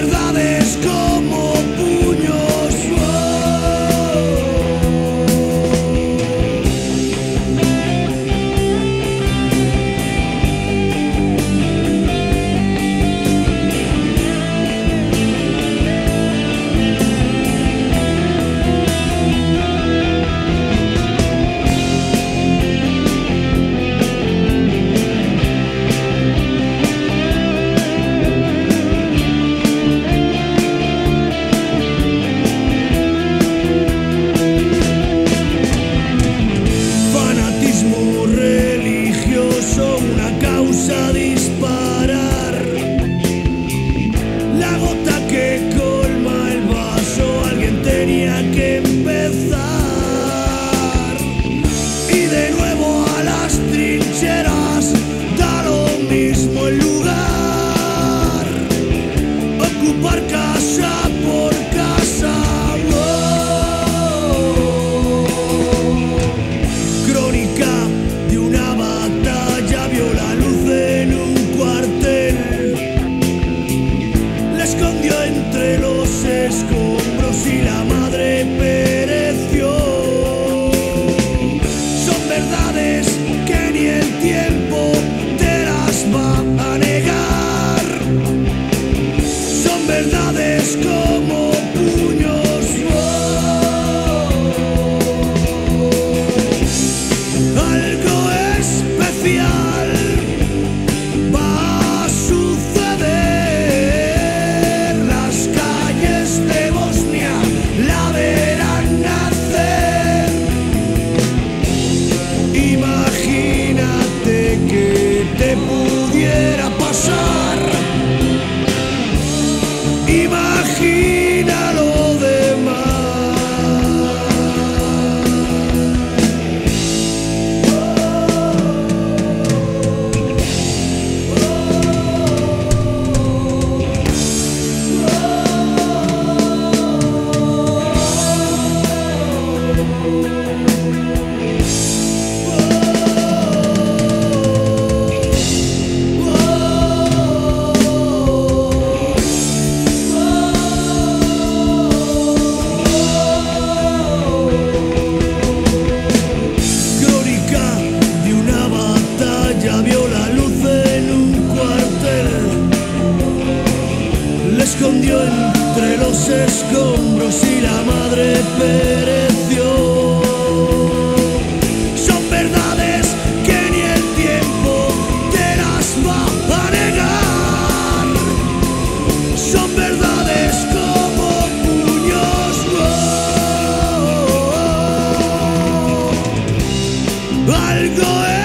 verdad es entre los escombros y la madre pereció. Son verdades que ni el tiempo te las va a negar. Son verdades como puños. Oh, escondió entre los escombros y la madre pereció. Son verdades que ni el tiempo te las va a negar. Son verdades como puños. Algo es